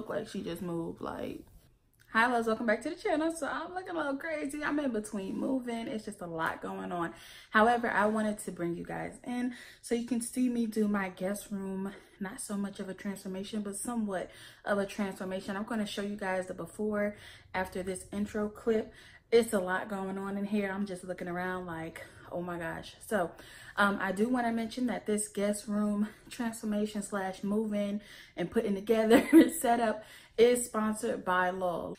look like she just moved like Hi loves, welcome back to the channel. So I'm looking a little crazy. I'm in between moving. It's just a lot going on. However, I wanted to bring you guys in so you can see me do my guest room. Not so much of a transformation, but somewhat of a transformation. I'm going to show you guys the before after this intro clip. It's a lot going on in here. I'm just looking around like, oh my gosh. So um, I do want to mention that this guest room transformation slash moving and putting together setup is sponsored by Lull.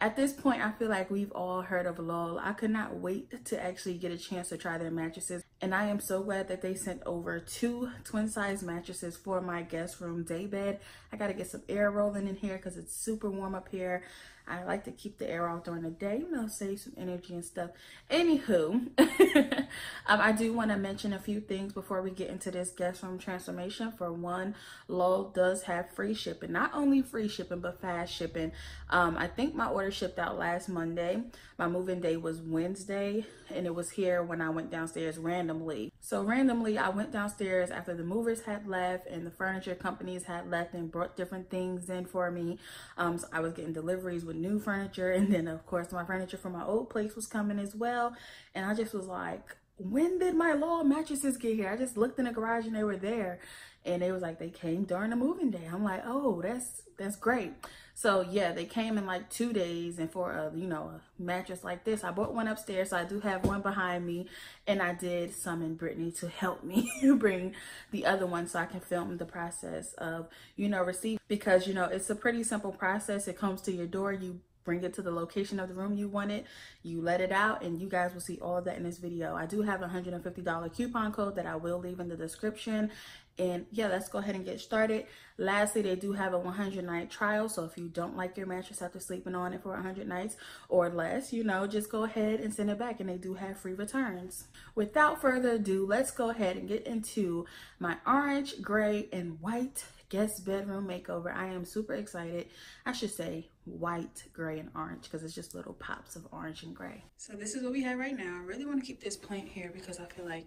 At this point, I feel like we've all heard of Lull. I could not wait to actually get a chance to try their mattresses. And I am so glad that they sent over two twin size mattresses for my guest room day bed. I got to get some air rolling in here because it's super warm up here. I like to keep the air off during the day, you know, save some energy and stuff. Anywho, um, I do want to mention a few things before we get into this guest room transformation. For one, Lull does have free shipping. Not only free shipping, but fast shipping. Um, I think my order shipped out last Monday. My moving day was Wednesday, and it was here when I went downstairs randomly. So randomly, I went downstairs after the movers had left and the furniture companies had left and brought different things in for me. Um, so I was getting deliveries with new furniture. And then of course my furniture from my old place was coming as well. And I just was like, when did my Lull mattresses get here? I just looked in the garage and they were there. And it was like, they came during the moving day. I'm like, oh, that's, that's great. So yeah, they came in like two days and for a, you know, a mattress like this, I bought one upstairs. So I do have one behind me and I did summon Brittany to help me bring the other one so I can film the process of, you know, receive because, you know, it's a pretty simple process. It comes to your door. You bring it to the location of the room you want it you let it out and you guys will see all of that in this video i do have a $150 coupon code that i will leave in the description and yeah, let's go ahead and get started. Lastly, they do have a 100 night trial. So if you don't like your mattress after sleeping on it for 100 nights or less, you know, just go ahead and send it back and they do have free returns. Without further ado, let's go ahead and get into my orange, gray, and white guest bedroom makeover. I am super excited. I should say white, gray, and orange because it's just little pops of orange and gray. So this is what we have right now. I really want to keep this plant here because I feel like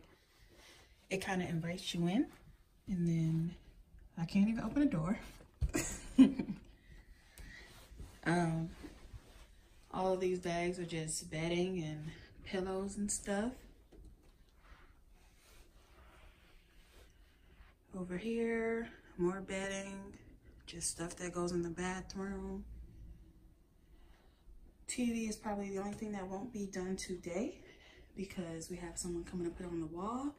it kind of invites you in. And then I can't even open the door. um, all of these bags are just bedding and pillows and stuff. Over here, more bedding, just stuff that goes in the bathroom. TV is probably the only thing that won't be done today because we have someone coming to put on the wall.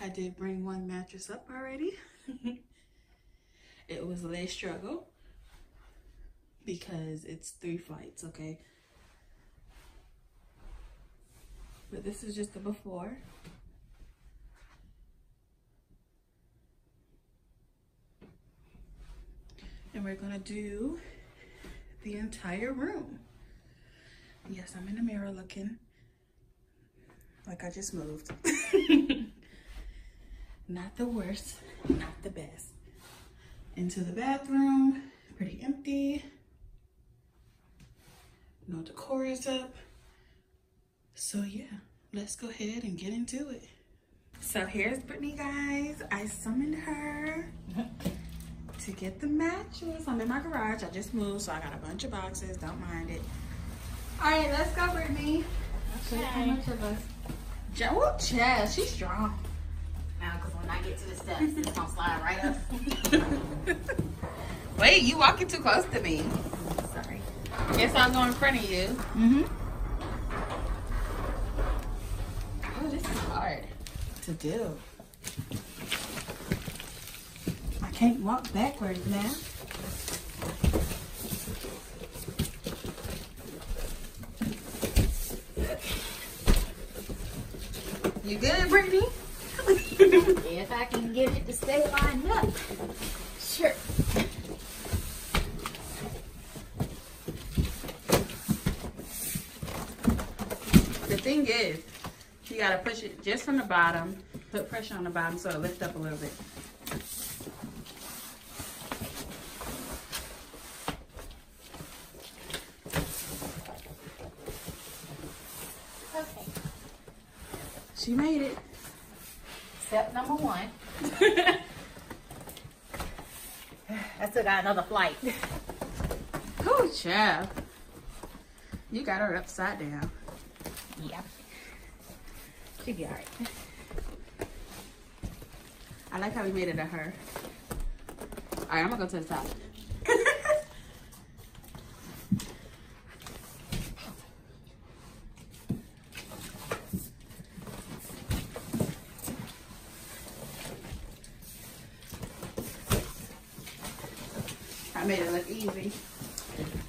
I did bring one mattress up already. it was a struggle because it's three flights, okay? But this is just the before. And we're gonna do the entire room. Yes, I'm in the mirror looking like I just moved. not the worst, not the best. Into the bathroom, pretty empty. No decor is up. So yeah, let's go ahead and get into it. So here's Brittany, guys. I summoned her to get the mattress. I'm in my garage. I just moved, so I got a bunch of boxes. Don't mind it. All right, let's go, Brittany. Okay. How much of us? Oh, Chaz, she's strong. Now, because when I get to the steps, it's gonna slide right up. Wait, you walking too close to me. Sorry. Guess I'll go in front of you. Mm-hmm. Oh, this is hard to do. I can't walk backwards now. You good, Brittany? if I can get it to stay lined up. Sure. The thing is, you gotta push it just from the bottom, put pressure on the bottom so it lifts up a little bit. She made it step number one. I still got another flight. Oh, child. You got her upside down. Yep. She'll be alright. I like how we made it a her. All right, I'm gonna go to the top. I made it look easy.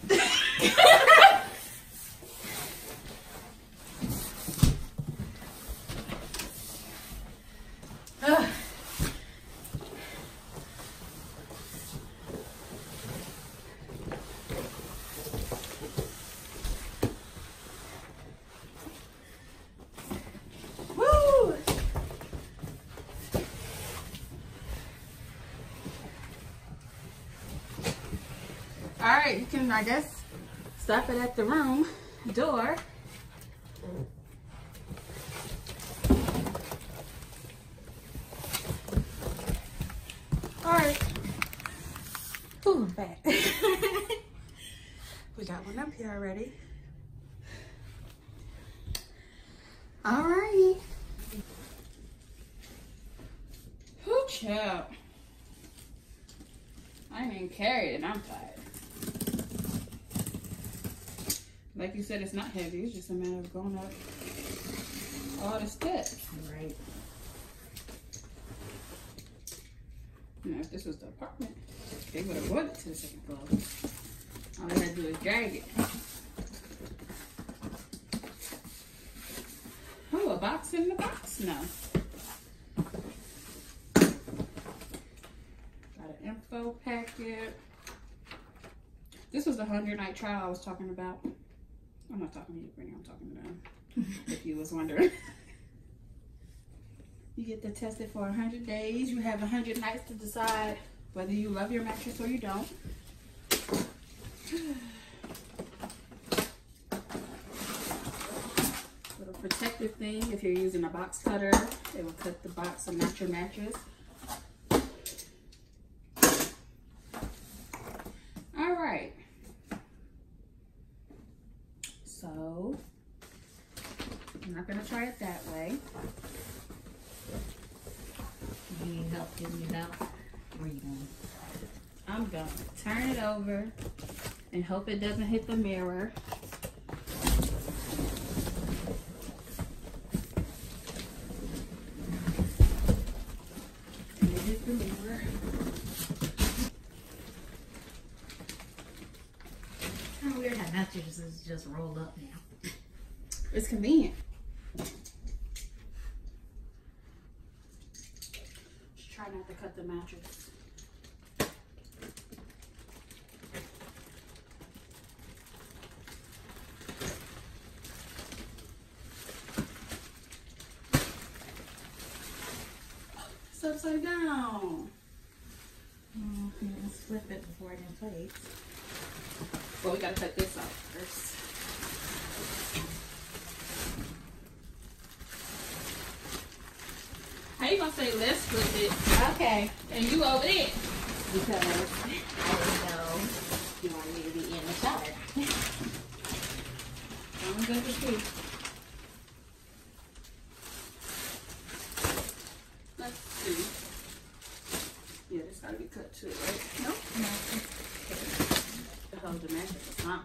I guess, stop it at the room door. All right. Ooh, I'm back. we got one up here already. All right. Whoo, child. I ain't carried it. I'm tired. Like you said, it's not heavy. It's just a matter of going up all the steps. Right. You know, if this was the apartment, they would have brought it to the second floor. All they had to do is drag it. Oh, a box in the box now. Got an info packet. This was the 100 night trial I was talking about. I'm not talking to you, Brittany. I'm talking to them. if you was wondering. You get to test it for 100 days. You have 100 nights to decide whether you love your mattress or you don't. Little protective thing. If you're using a box cutter, it will cut the box and not your mattress. All right. So, I'm not gonna try it that way. You need help getting it out? Where you going? I'm gonna turn it over and hope it doesn't hit the mirror. And hit the mirror. Kind of weird how mattresses is just rolled up now. It's convenient. Just try not to cut the mattress. It's upside down. Mm, you can flip it before it inflates. Well, we gotta cut this off first. How you gonna say let's flip it Okay. and you over there? Because I didn't know you wanted me to be in the shower. I'm good with you. Let's see. Yeah, this too, right? Nope. No. The whole dimension is fine.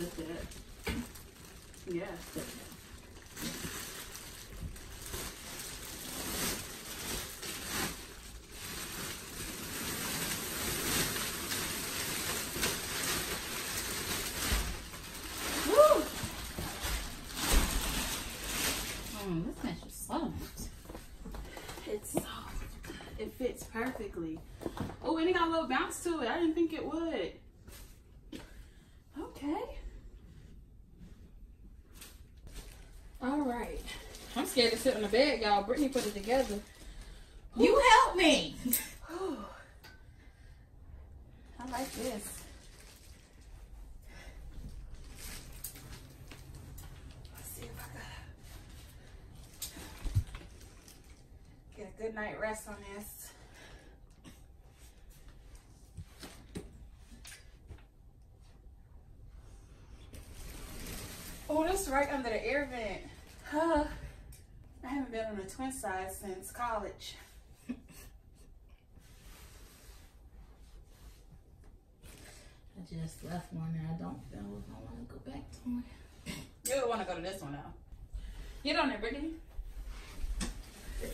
It. Yeah. Woo! Mm, this mattress is soft. It's soft. It fits perfectly. Oh, and it got a little bounce to it. I didn't think it would. Okay. All right. I'm scared to sit on the bed, y'all. Brittany put it together. You help me. I like this. Let's see if I got get a good night rest on this. just right under the air vent. Huh. I haven't been on a twin side since college. I just left one and I don't know if I want to go back to it. You would want to go to this one now. Get on there, Brittany.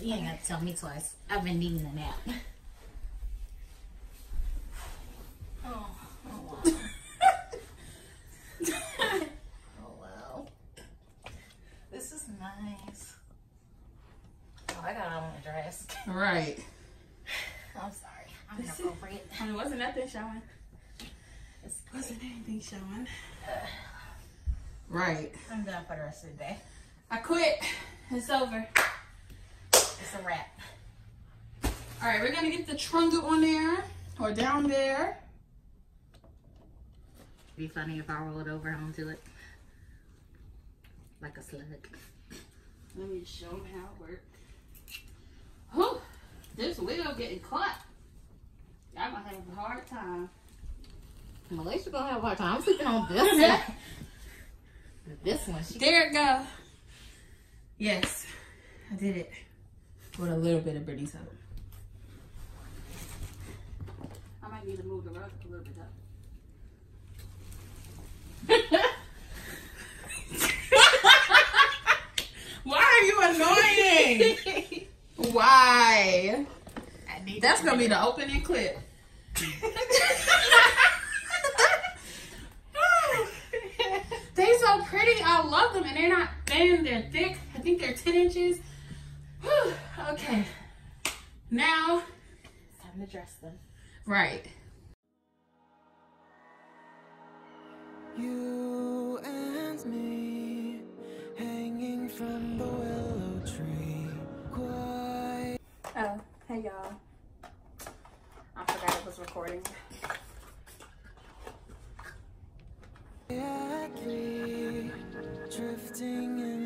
You ain't got to tell me twice. I've been needing a nap. Oh, oh wow. oh wow. This is nice. Oh, I got on a dress. Right. I'm sorry. I'm inappropriate. I mean, wasn't nothing showing. It Wasn't anything showing. Right. I'm done for the rest of the day. I quit. It's over. It's a wrap. All right, we're gonna get the trunga on there or down there. Be funny if I roll it over onto it. Like a slug. Let me show them how it works. Whew, this wheel getting caught. Y'all gonna have a hard time. Malaysia gonna have a hard time. I'm sleeping on this one. this one, she There it go. Yes, I did it. With a little bit of Brittany's help. I might need to move the rug a little bit up. Why are you annoying? Why? That's gonna be the opening clip. They so pretty. I love them, and they're not thin. They're thick. I think they're ten inches. Whew, okay. Now, time to dress them. right. You and me hanging from the willow tree. Quiet. Oh, hey y'all. I forgot it was recording. Drifting in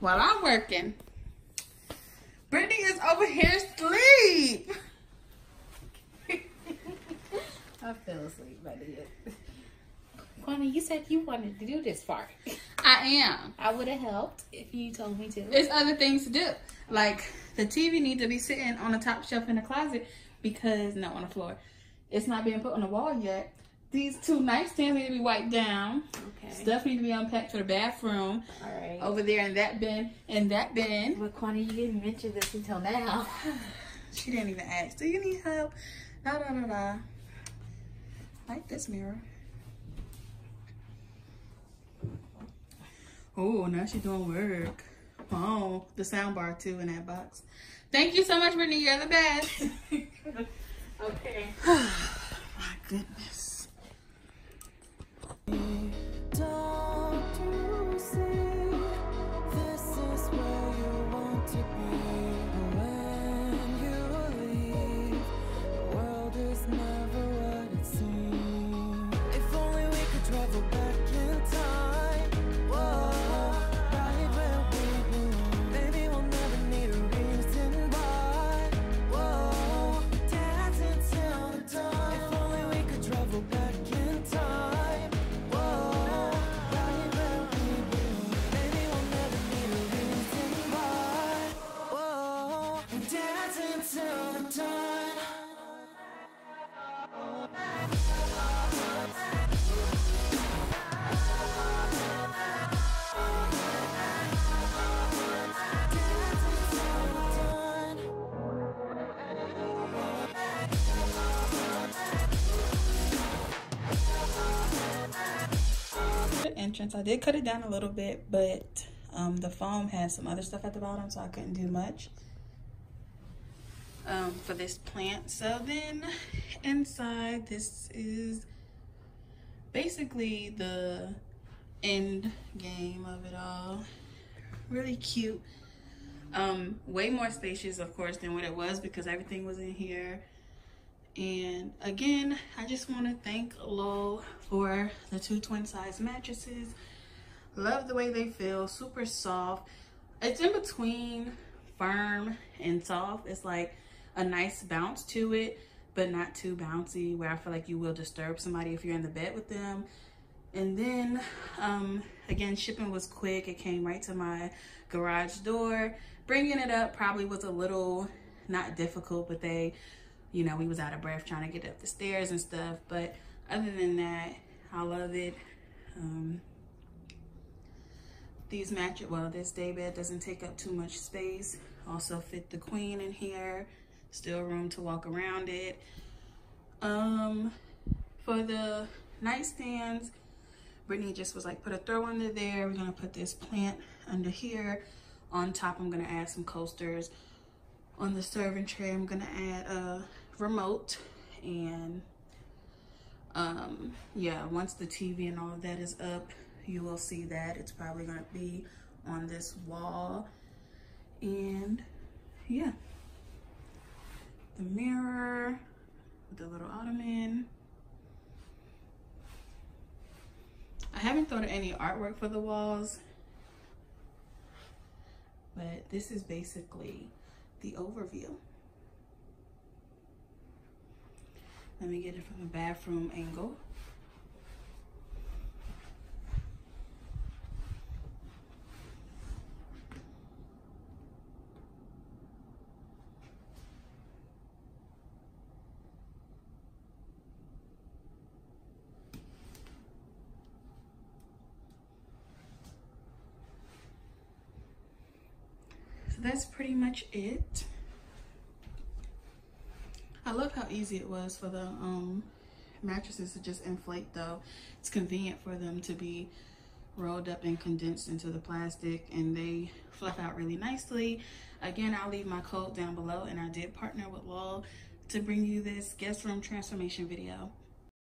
While I'm working, Brittany is over here asleep. I fell asleep by the Kwani, you said you wanted to do this part. I am. I would have helped if you told me to. There's other things to do. Like the TV needs to be sitting on the top shelf in the closet because not on the floor. It's not being put on the wall yet. These two nightstands need to be wiped down. Okay. Stuff need to be unpacked for the bathroom. All right. Over there in that bin, in that bin. But Kwani, you didn't mention this until now. She didn't even ask. Do you need help? Da da da da. Like this mirror. Oh, now she's doing work. Oh, the sound bar too in that box. Thank you so much, Brittany. You're the best. okay. My goodness. Don't entrance. I did cut it down a little bit, but um, the foam has some other stuff at the bottom, so I couldn't do much um, for this plant. So then inside, this is basically the end game of it all. Really cute. Um, way more spacious, of course, than what it was because everything was in here. And again, I just want to thank Lull for the two twin size mattresses. Love the way they feel, super soft. It's in between firm and soft. It's like a nice bounce to it, but not too bouncy where I feel like you will disturb somebody if you're in the bed with them. And then, um, again, shipping was quick. It came right to my garage door. Bringing it up probably was a little not difficult, but they, you know, we was out of breath trying to get up the stairs and stuff. But other than that, I love it. Um, these match well, this day bed doesn't take up too much space. Also fit the queen in here. Still room to walk around it. Um, for the nightstands, Brittany just was like, put a throw under there. We're gonna put this plant under here. On top, I'm gonna add some coasters. On the serving tray, I'm gonna add a remote and um, yeah, once the TV and all of that is up, you will see that. It's probably gonna be on this wall. And yeah, the mirror, the little ottoman. I haven't thought of any artwork for the walls, but this is basically the overview. Let me get it from the bathroom angle. So that's pretty much it. I love how easy it was for the um, mattresses to just inflate though. It's convenient for them to be rolled up and condensed into the plastic and they fluff out really nicely. Again, I'll leave my code down below and I did partner with Lull to bring you this guest room transformation video.